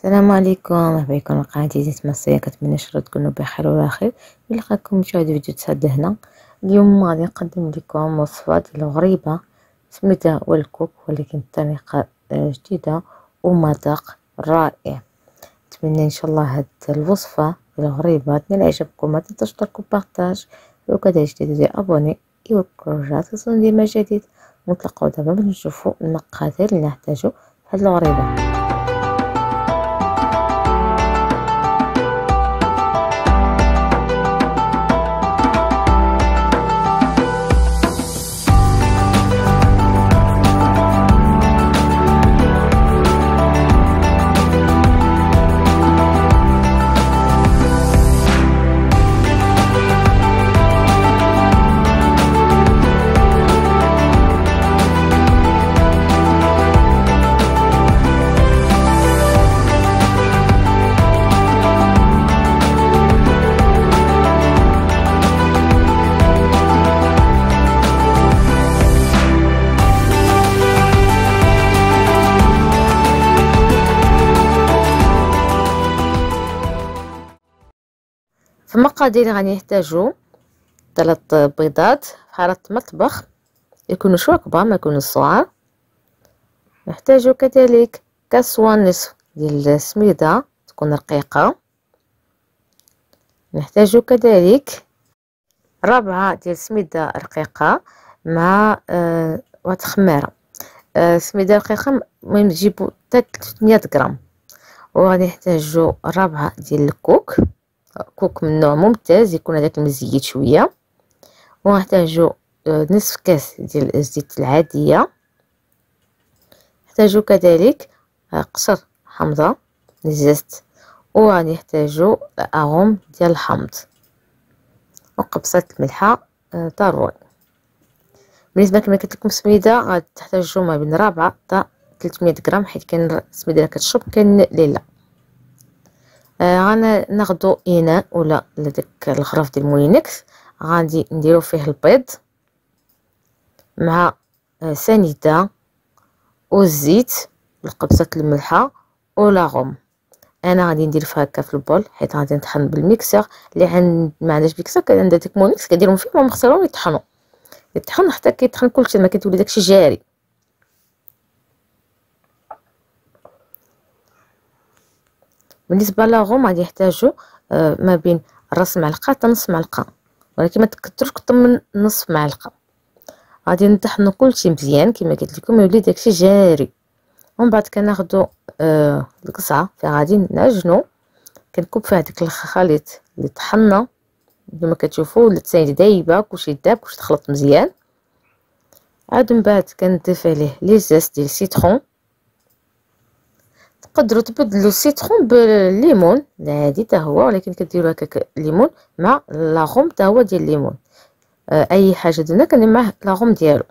السلام عليكم. مرحبا بكم القناة ديزيت مصرية كنتمنى شرا تكونوا بخير خير نلقاكم مشاهدة فيديو تسعد هنا. اليوم غادي نقدم لكم وصفة ديال غريبة سميتها والكوك ولكن بطريقة آه، جديدة ومذاق رائع. نتمنى إن شاء الله هاد الوصفة الغريبة تنال إعجابكم. ما تنساوش تركوا بارطاج وكذلك جديد أبوني. وكروجات توصلون ديما جديد. ونتلاقاو دابا باش نشوفوا المقادير اللي نحتاجو في هاد الغريبة. في المقادير غادي نحتاجو ثلاث بيضات حارة مطبخ يكونوا شوية كبار ما يكونوا صغار. نحتاجو كذلك كاس ونصف ديال السميده تكون رقيقة. نحتاجو كذلك ربعة ديال السميده رقيقة مع آه واحد خميره آه سميدة رقيقة المهم تجيبو حتى 300 غرام. وغادي نحتاجو ربعة ديال الكوك. كوك من نوع ممتاز يكون هذاك المزيت شوية. ونحتاجو آه، نصف كاس ديال الزيت العادية. نحتاجو كذلك آه، قشر حمضة للزست وغادي نحتاجو اغوم ديال الحمض. وقبصة الملحة آه، ضروري بالنسبة كما قلت لكم سميده غادي تحتاجو ما بين ربعة حتى 300 غرام حيت كاين السميده كتشرب لا آه غانا ناخدو اناء ولا داك الغرف ديال مولينكس. غادي نديرو فيه البيض مع آه سنيدة والزيت والقبصه الملحة ولاغوم أنا غادي ندير فيها هكا في البول حيت غادي نطحن بالميكسر. اللي عند ما عندهاش ميكسر عندها ديك مولينكس كديرهم فيه ما مغسلهم يطحنوا يطحن حتى كيطحن كلشي ما كتولي داكشي جاري. بالنسبة للغوم غادي يحتاجوا آه، ما بين رأس معلقة حتى نص معلقة ولكن ما تكثروش أكثر من نصف معلقة. غادي نطحنوا كلشي مزيان كما قلت لكم يولي داكشي جاري. ومن بعد كناخذوا آه القصعة فيها غادي نعجنوا كنكب فيها ديك الخليط اللي طحنا. كما كتشوفوا ولات دايبة كلشي داب كلشي تخلط مزيان. عاد من بعد كنضيف عليه les zestes ديال ال citron. تقدروا تبدلوا ال citron بالليمون. العادي حتى هو ولكن كديروا هكاك الليمون مع l'arôme حتى هو ديال الليمون. آه أي حاجة درنا كندير معاه l'arôme ديالو.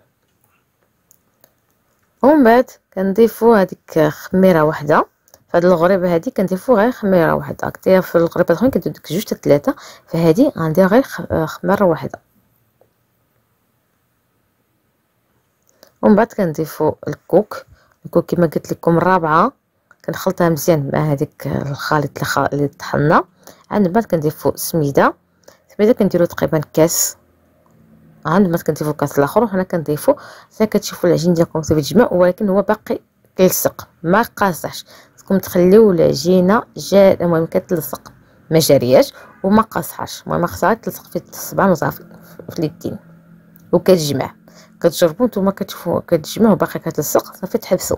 ومن بعد كنضيفوا هذيك خميرة واحدة فهاد الغريبه هادي كنضيفوا غير خميرة واحدة هكذا في الغريبه الأخرين كندير ديك جوج حتى ثلاثة فهادي غندير غير خميرة واحدة ومن بعد كنضيفوا الكوك. الكوك كما قلت لكم الرابعة. كنخلطها مزيان مع هذيك الخليط اللي طحنا. عند بعد كنضيفو سميدة. سميدة كنديرو تقريبا كاس. عند بعد كنضيفو كاس الآخر وهنا كنضيفو حتى كتشوفوا العجين ديالكم تيتجمع ولكن هو باقي كيلصق. ما قاصحش. خصكم تخليو العجينة جا المهم كتلصق ما جارياش وما قاصحاش. المهم خصها تلصق في الصبع وصافي في اليدين. وكتجمع. كتجربوا نتوما كتشوفوا كتجمع وباقي كتلصق صافي تحبسوا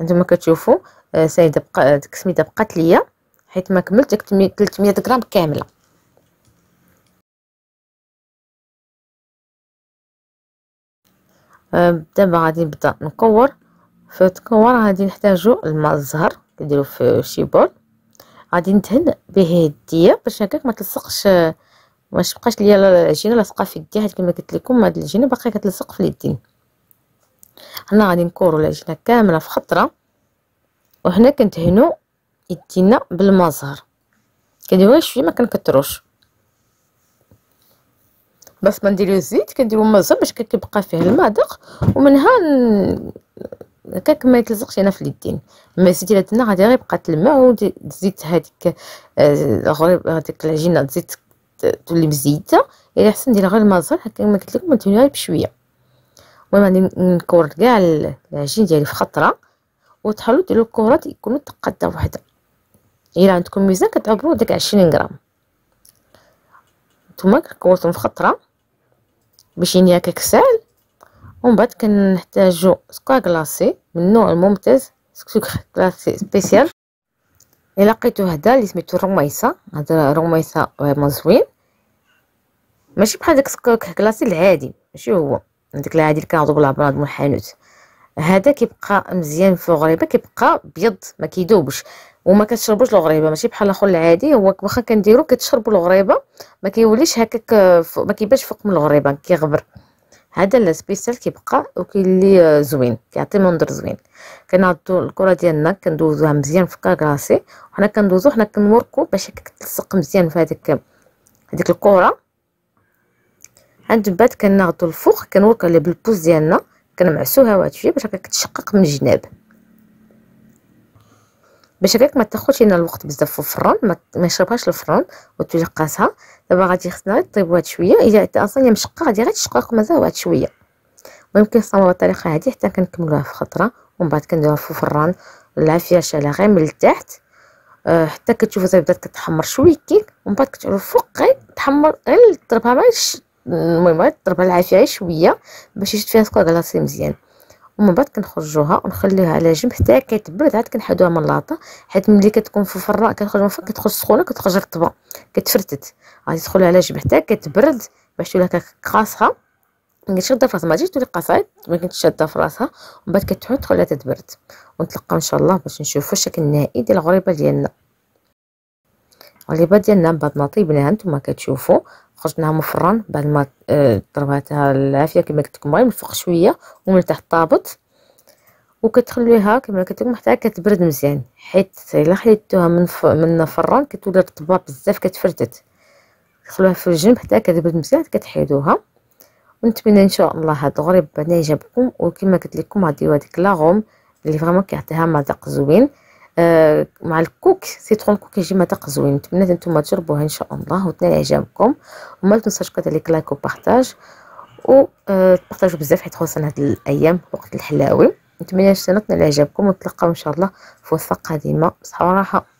انتما كتشوفوا آه، سايده بقى ديك السميده بقات ليا حيت ما كملت ديك 300 غرام كاملة. آه، دابا غادي نبدأ نكور. في التكور غادي نحتاجو الماء الزهر كنديرو في شي بول. غادي ندهن به يديا باش هكاك ما تلصقش ما تبقاش ليا العجينه لاصقه في يدي حيت كما قلت لكم هاد العجينه باقيه كتلصق في اليدين. هنا غادي نكورو العجينة كاملة في خطرة وهنا كندهنو يدينا بالماء زهر كنديرو شوية ما كنكثروش بس ما نديرو الزيت كنديرو الماء زهر باش كيبقى فيه الماء دق ومنها هكاك ما يتلصقش هنا في اليدين. ما زيدي لهاد غادي غير يبقى تلمع وتزيد هذيك الغريب هذيك العجينة تزيد تولي مزيته إلى احسن دير غير المازال هكا ما قلت لكم بشوية. المهم غادي نكور كاع العجين ديالي في خطرة وتحاولوا ديروا الكورات يكونوا تقاده وحدة. إلا عندكم ميزان كتعبروا داك 20 غرام. نتوما كورتهم في خطرة باش يني هكاك ساهل. ومن بعد كنحتاجو سكر كلاصي من النوع الممتاز سكر كلاصي سبيسيال. إلا لقيتو هدا اللي سميتو رميصه هذا رميصة فريمون زوين ماشي بحال داك السكر كلاصي العادي ماشي هو. داك العادي كنعوضو بالعبراد من الحانوت. هذا كيبقى مزيان في الغريبة كيبقى بيض ما كيذوبش وما كتشربوش الغريبة. ماشي بحال الآخر العادي هو واخا كنديرو كتشربوا الغريبة ما كيوليش هكاك ما كيبانش فوق من الغريبة كيغبر. هذا السبيسيال كيبقى وكاين اللي زوين كيعطي منظر زوين. كنعطو الكرة ديالنا كندوزوها مزيان في كاكاسي وحنا كندوزو حنا كنوركو باش تلصق مزيان في هذيك هذيك الكرة. عند بعد كناخدو الفوق كنوركو عليه بالبوز ديالنا كنمعسوها واحد شوية باش هكا كتشقق من الجناب. باش هكاك ما تاخذش لنا الوقت بزاف في الفران ما, يشربهاش الفران وتولي قاسها دابا غادي خصنا غير طيب واحد شوية الا أصلا مشقة غادي غير تشقق مازال واحد شوية. المهم كنصاوبوا بالطريقة هذه حتى كنكملوها في خطرة ومن بعد كنديروها في الفران. العافية شاله غير من التحت أه حتى كتشوفوا تبدات كتحمر شوية ومن بعد كتعرفوا فوق غير تحمر غير تضربها مع المهم غير تضربها العافية شوية باش يشد فيها سكر كلاصي مزيان ومن بعد كنخرجوها ونخليها على جنب حتى كتبرد عاد كنحيدوها من اللاطه حيت ملي كتكون في الفران كتخرج من كتخرج سخونة كتخرج رطبة كتفرتت. غادي تدخل على جنب حتى كتبرد باش تولي هكا قاصحه ملي شاده في راسها ما تجيش تولي قاصحه ما كنتش شادة في راسها ومن بعد كتحط تدخل تتبرد. ونتلقاو إن شاء الله باش نشوفوا الشكل النهائي ديال الغريبة ديالنا. الغريبة ديالنا بعد ما طيبناها نتوما كتشوفوا خرجناها من الفران بعد ما آه، ضرباتها العافية كما قلت لكم غير من الفوق شوية ومن تحت طابت وكتخليها كما قلت لكم حتى كتبرد مزيان حيت إلا خليتوها من ف... من الفران كتولي رطبة بزاف كتفرتت خلوها في الجنب حتى كتبرد مزيان كتحيدوها. ونتمنى إن شاء الله هاد الغريب يعجبكم وكما قلت لكم غاديو هذيك l'arôme اللي vraiment كيعطيها مذاق زوين. آه مع الكوك citron coco يجي مذاق زوين نتمنى نتوما تجربوها إن شاء الله وتنال إعجابكم. وما تنساوش كذلك لايك وبارطاج و آه بارطاجوا بزاف حيت خصوصا هاد الأيام وقت الحلاوي. نتمنى تنال إعجابكم. ونتلاقاو إن شاء الله في وثقه قادمة. بصحة وراحة.